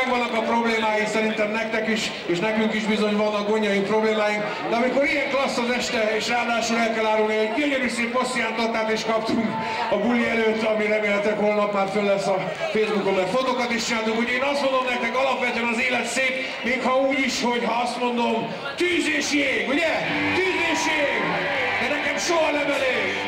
megvannak a problémái, szerintem nektek is, és nekünk is bizony vannak gondjaink, problémáink, de amikor ilyen klassz az este, és ráadásul el kell árulni, hogy gyönyörű szép possziántatát is kaptunk a buli előtt, ami remélhetőleg holnap már föl lesz a Facebookon, mert fotókat is csináltunk, úgyhogy én azt mondom nektek, alapvetően az élet szép, még ha úgy is, hogy ha azt mondom, tűz és jég, ugye? Tűz és jég! De nekem soha nem elég!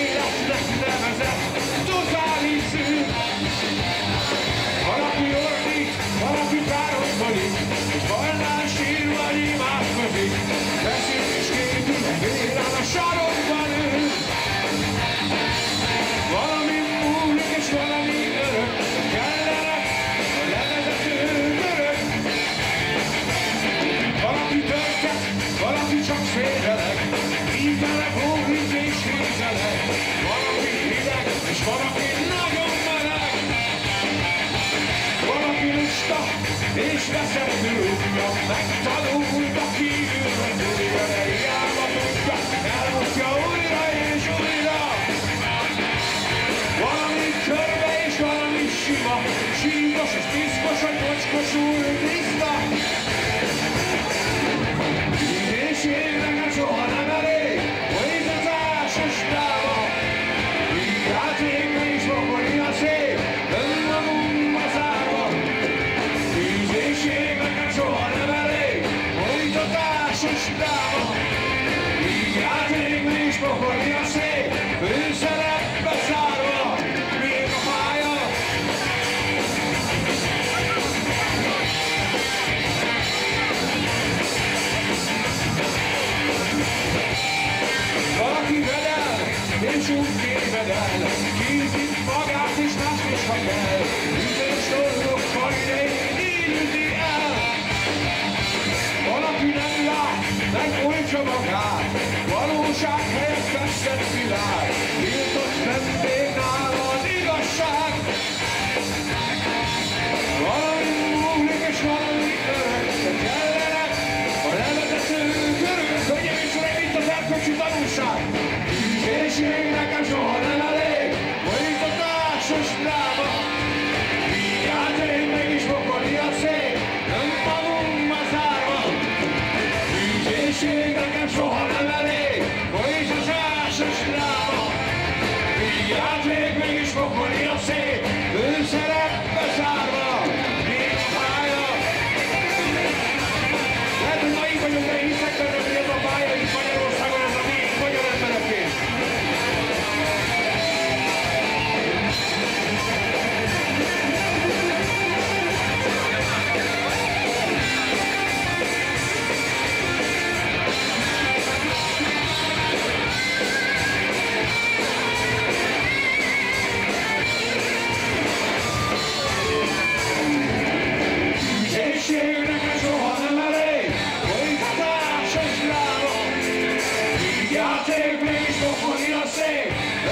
félreleg, ízeleg, hóhít és hízeleg. Valaki hideg, és valaki nagyon meleg. Valaki lusta, és veszettő, megtanult erkölcsi tanulság. Tűzéség nekem soha nem elég,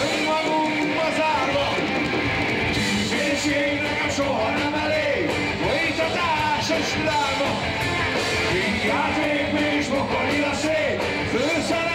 önmagunkba zárva. Tűzéségnek soha nem elég, folytatásos dráma. Így játék mégis pokoli a szép, főszerep